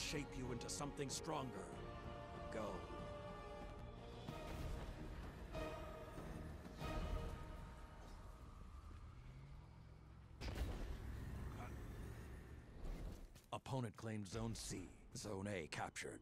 shape you into something stronger. Go. Opponent claimed Zone C. Zone A captured.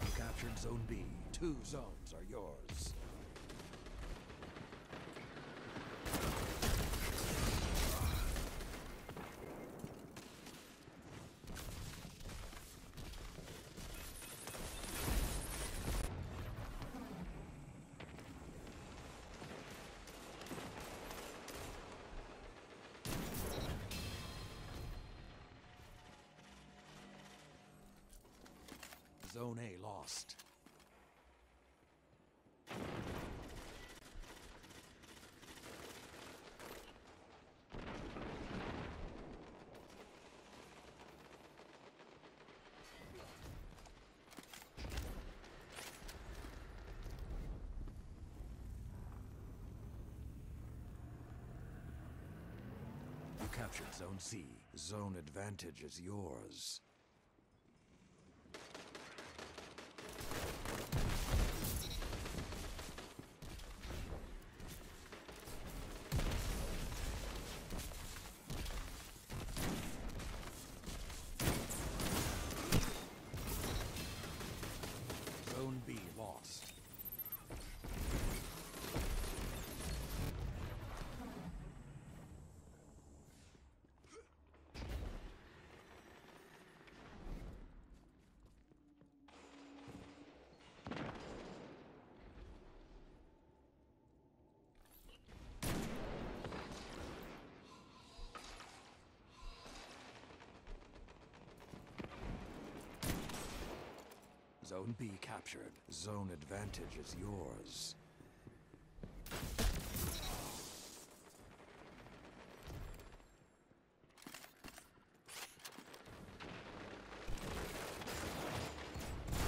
You captured Zone B. Two zones are yours. Zone A lost. Captured Zone C. Zone advantage is yours. Zone B captured. Zone advantage is yours.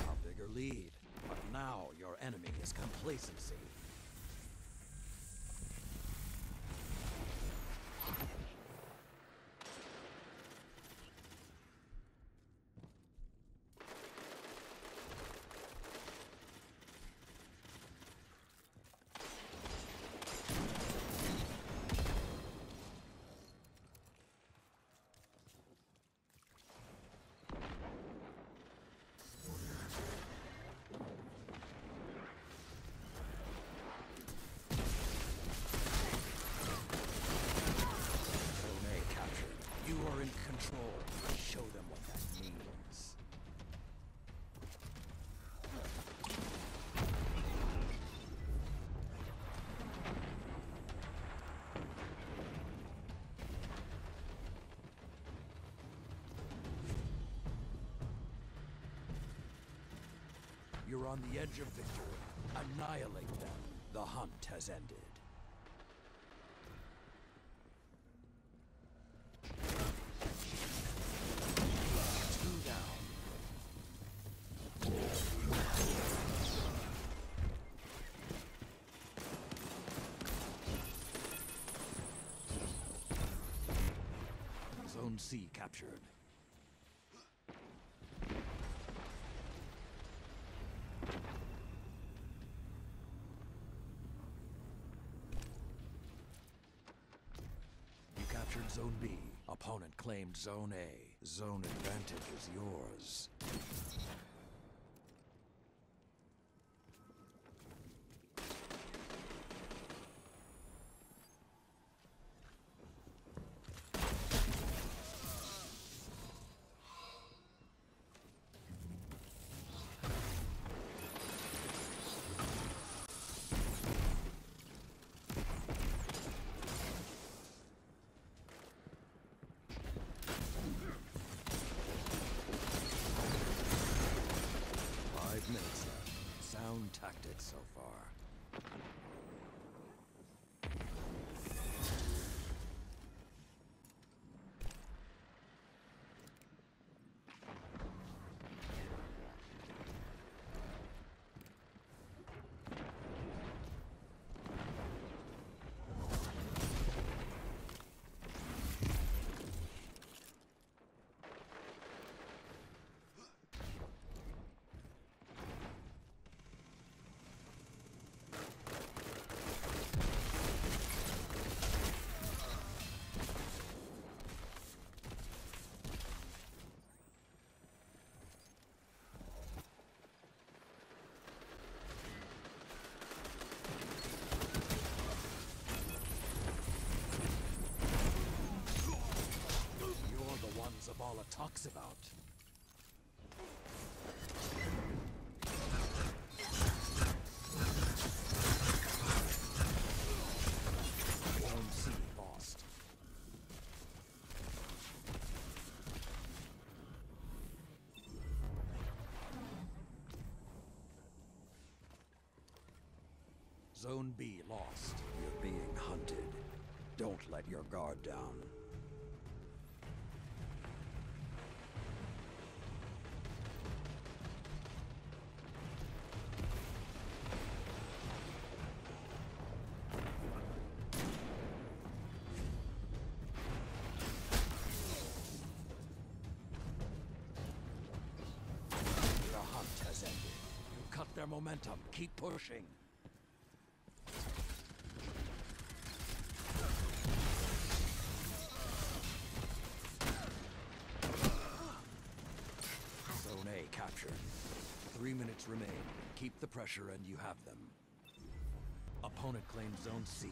A bigger lead, but now your enemy is complacency. On the edge of victory. Annihilate them. The hunt has ended. Zone C captured. Captured Zone B. Opponent claimed Zone A. Zone advantage is yours. Talks about. Zone Zone B lost. You're being hunted. Don't let your guard down. Their momentum. Keep pushing. Zone A captured. Three minutes remain. Keep the pressure and you have them. Opponent claims Zone C.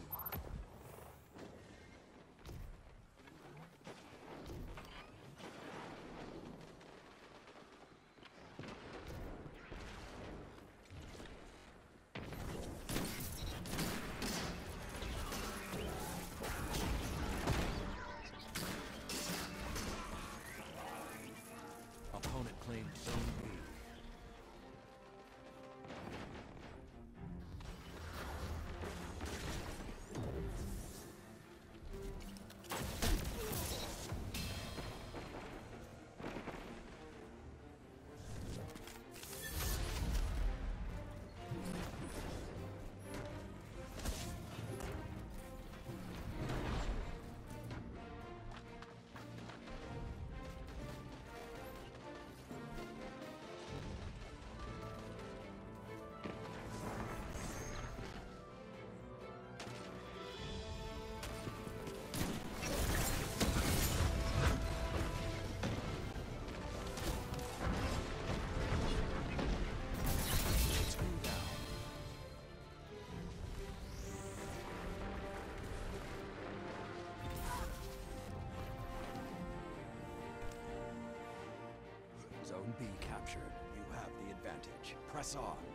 advantage. Press on.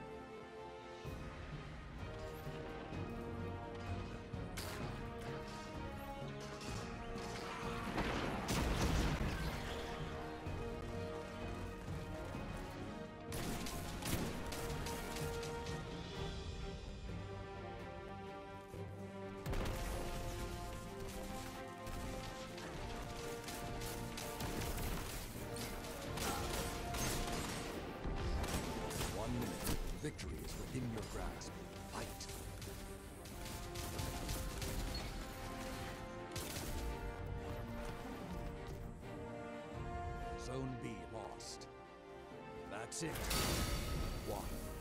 Zone B lost. That's it. One.